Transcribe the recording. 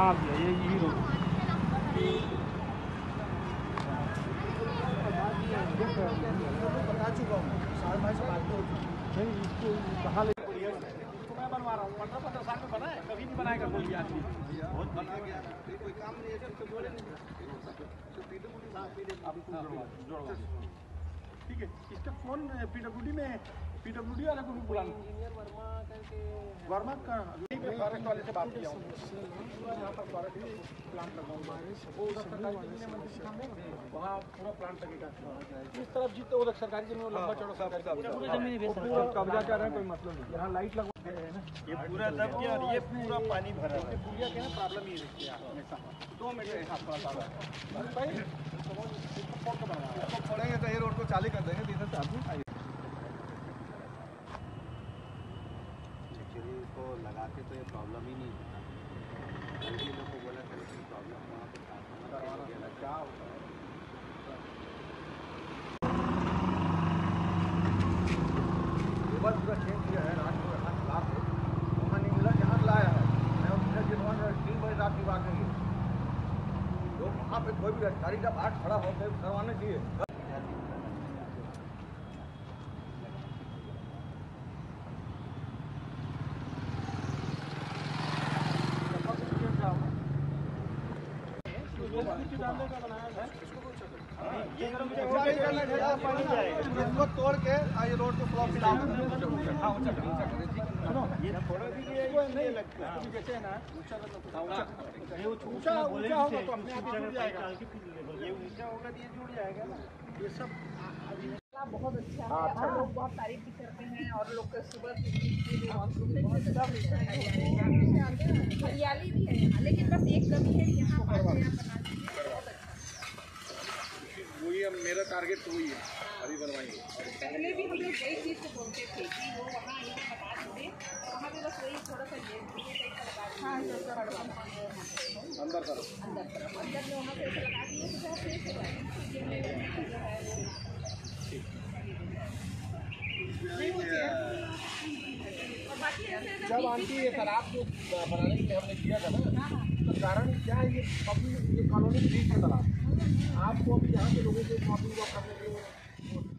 मार दिया ये यही रोड बता चुका हूँ साल भाई बात हो नहीं इसको कहाँ ले बनवा रहा हूँ पंद्रह पंद्रह साल में बना कभी नहीं बनाएगा कोई आदमी। बहुत बना गया। कोई काम नहीं है तो बोले ठीक है इसका फ़ोन पीडब्ल्यूडी में पीडब्ल्यूडी वाले को भी बुला लो। इंजीनियर वर्मा करके वर्मा का यहीं फॉरेस्ट वाले से बात किया हूँ यहाँ पर फॉरेस्ट प्लांट लगाऊँगा है वहाँ पूरा प्लांट लगेगा इस तरफ़ जीते उधर सरकारी ज़मीन लंबा चौड़ा कब्जा कर रहे हैं कोई मतलब नहीं यहाँ लाइट लगवा ये पूरा दब गया और ये पूरा पानी भरा ये पुलिया के प्रॉब्लम ये रहती है दो मिनट साथ थोड़ा सा भाई है। फोड़ेंगे तो ये रोड को चालू कर देंगे इधर से आदमी आइए एक्चुअली इसको तो ये प्रॉब्लम ही नहीं होता। बल्कि लोग को बोला करें कि प्रॉब्लम वहाँ पे ट्रांसफार्मर क्या होता है? एक पूरा चेंज किया है रात को यहाँ खिलाफ है वहाँ नहीं मिला जहाँ लाया है। मैं तीन बजे रात की बात नहीं है तो वहाँ पे कोई भी अधिकारी जब आठ खड़ा हो तो करवाना चाहिए। इसको तोड़ के ये रोड को है ना ऊँचा ऊँचा होगा तो ये ऊँचा होगा तो ये जुड़ जाएगा ना ये सब बहुत अच्छा है लोग बहुत तारीफ़ भी करते हैं और लोग सुबह हरियाली भी है, लेकिन बस एक कमी है यहाँ बना दीजिए बहुत अच्छा वही अब मेरा टारगेट तो वही है। अभी बनवाएँगे। पहले भी हम लोग यही चीज़ को बोलते थे कि वो वहाँ यहाँ बता दीजिए वहाँ भी बस वही थोड़ा सा दीजिए अंदर करो अंदर तरफ़ अंदर में वहाँ पे ऐसा लगा दिए तो बहुत हो। जाएगा जो है वो नहीं होती है। और बाकी ऐसे ऐसे जब आंटी ये तालाब जो बनाने के लिए हमने किया था ना तो कारण क्या है ये पब्लिक ये कॉलोनी फ्री का तालाब आपको अभी यहाँ के लोगों को प्रॉब्लम हुआ करने के लिए